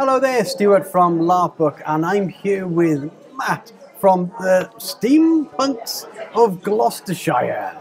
Hello there, Stuart from LARPBook, and I'm here with Matt from the Steampunks of Gloucestershire.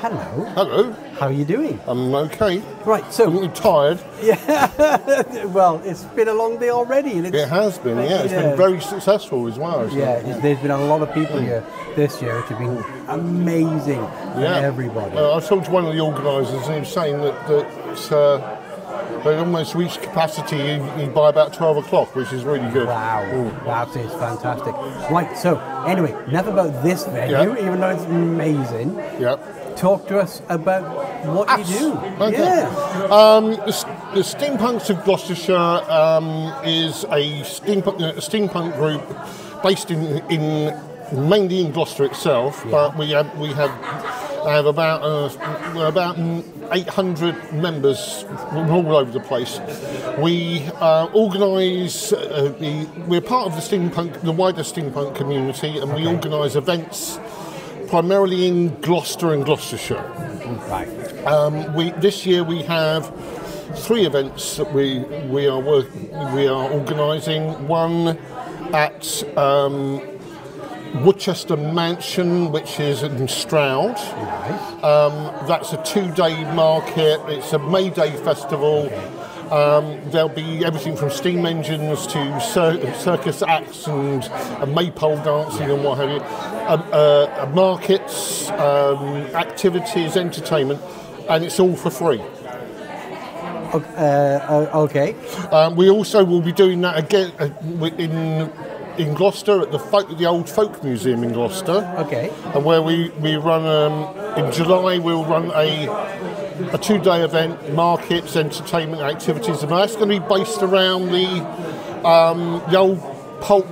Hello, Hello, how are you doing? I'm okay. Right, I'm so, tired. yeah, well, it's been a long day already. And it's, It has been, yeah. It's Yeah. been very successful as well. Yeah, it's- there's been a lot of people here this year, which have been amazing for yeah. everybody. Uh, I talked to one of the organisers and he was saying that, that uh, they almost reached capacity by about 12 o'clock, which is really good. Wow, that is fantastic. Right, so anyway, enough about this venue, Yeah. even though it's amazing. Yeah. Talk to us about what you do. Okay. Yeah. Um, the, the Steampunks of Gloucestershire um, is a steampunk, a steampunk group based in, in mainly in Gloucester itself, but we have we have have about uh, about 800 members all over the place. We uh, organise uh, the we're part of the steampunk the wider steampunk community, and we organise events primarily in Gloucester and Gloucestershire. Right. Um, we this year we have three events that we we are work, we are organising. One at um, Woodchester Mansion, which is in Stroud. Right. Um, that's a two-day market. It's a May Day festival. Um, there'll be everything from steam engines to cir- circus acts and, maypole dancing and what have you. Um, uh, uh, markets, um, activities, entertainment, and it's all for free. Uh, uh, okay. Um, we also will be doing that again uh, in in Gloucester at the folk, the old folk museum in Gloucester. Okay. and where we, we run um, in July we'll run a a two day event, markets, entertainment activities, and that's going to be based around the um, the old pulp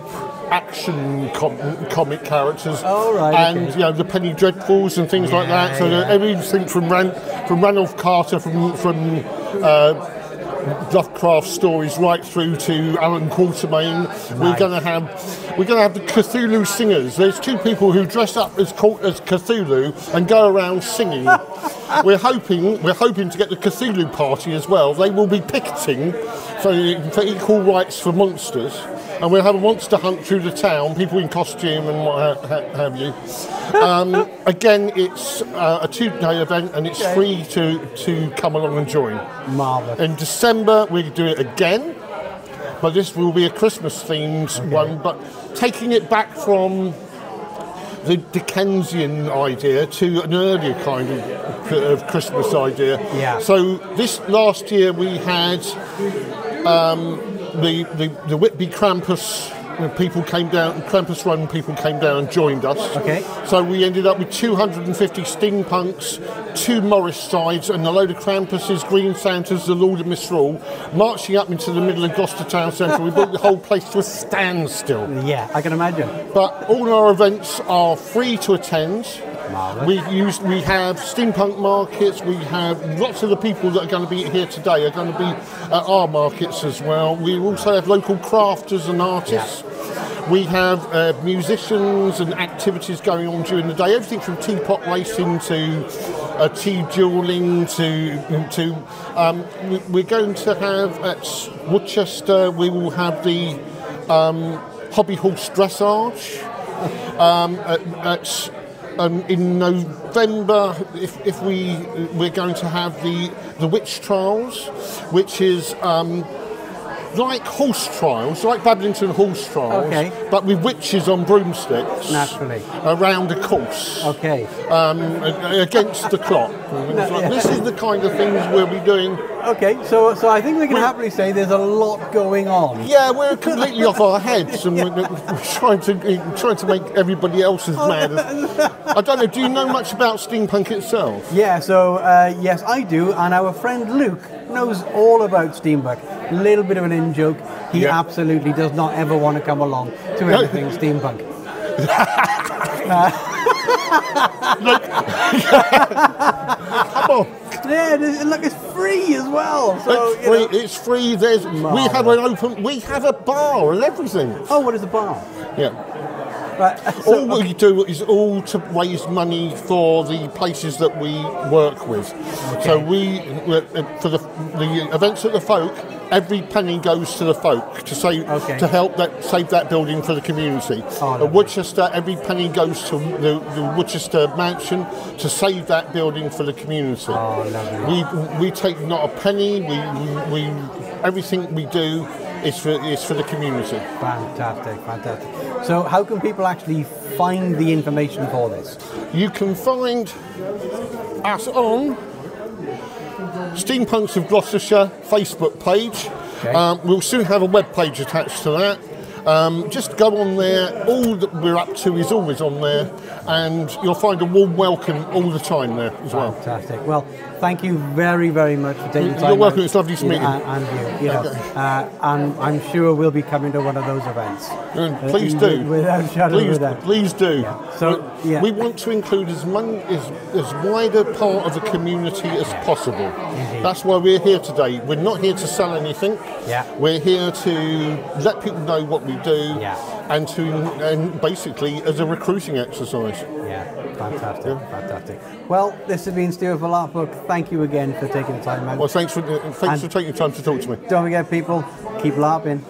action com- comic characters, Oh, right, and okay. you know the Penny Dreadfuls and things like that. So Yeah, everything from Ran- from Randolph Carter from from uh, Lovecraft stories right through to Allan Quatermain. We're going to have we're going to have the Cthulhu singers. There's two people who dress up as as Cthulhu and go around singing. We're hoping we're hoping to get the Cthulhu party as well. They will be picketing so for equal rights for monsters. And we'll have a monster hunt through the town, people in costume and what ha- ha- have you. Um, again, it's uh, a two-day event and it's Okay. free to, to come along and join. Marvelous. In December, we do it again, but this will be a Christmas themed one, but taking it back from the Dickensian idea to an earlier kind of, of Christmas idea. Yeah. So this last year we had um, the, the the Whitby Krampus. People came down, Krampus Run people came down and joined us. Okay. So we ended up with 250 steampunks, two Morris sides, and a load of Krampuses, Green Santas, the Lord of Misrule, marching up into the middle of Gloucester Town Centre. We brought the whole place to a standstill. Yeah, I can imagine. But all our events are free to attend. Marvellous. We use we have steampunk markets. We have lots of the people that are going to be here today are going to be at our markets as well. We also have local crafters and artists. We have uh, musicians and activities going on during the day. Everything from teapot racing to uh, tea dueling to to. Um, we, we're going to have at Woodchester. We will have the um, hobby horse dressage um, at, at um, in November, if, if we we're going to have the the witch trials, which is um, like horse trials, like Badminton horse trials, Okay. but with witches on broomsticks Naturally. around a course Okay. um, against the clock. Like, This is the kind of things we'll be doing. Okay, so so I think we can happily say there's a lot going on. Yeah, we're completely off our heads, and we're, we're trying to trying to make everybody else as mad. As, I don't know. Do you know much about steampunk itself? Yeah, so uh, yes, I do, and our friend Luke knows all about steampunk. A little bit of an in joke. He Yeah. absolutely does not ever want to come along to anything steampunk. Uh, come on, Yeah, look, it's free as well. So it's you know- free. It's free. There's we have an open. We have a bar and everything. Oh, what is the bar? Yeah. Right. all we do is all to raise money for the places that we work with. So we, uh, for the, the events at the folk, every penny goes to the folk to save Okay. to help that save that building for the community. Oh, At Woodchester, every penny goes to the, the Woodchester Mansion to save that building for the community. Oh. We we take not a penny. We we everything we do is for is for the community. Fantastic, fantastic. So, how can people actually find the information for this? You can find us on Steampunks of Gloucestershire Facebook page. Okay. Um, we'll soon have a web page attached to that. Um, just go on there. All that we're up to is always on there, and you'll find a warm welcome all the time there as well. Fantastic. Well, thank you very, very much for taking You're time. welcome. out, It's lovely to meet know, you. And, and you, you know, uh, and I'm sure we'll be coming to one of those events. And please Uh, do. Without shadow Please, doubt. please do. So, yeah. We want to include as, mon- as, as wide a part of the community as possible. That's why we're here today. We're not here to sell anything. Yeah. We're here to let people know what we do Yeah. and to and basically as a recruiting exercise. Yeah, fantastic, fantastic. Well, this has been Stuart Book. Thank you again for taking the time out. Well, thanks for uh, thanks And- for taking the time to talk to me. Don't forget, people, keep LARPing.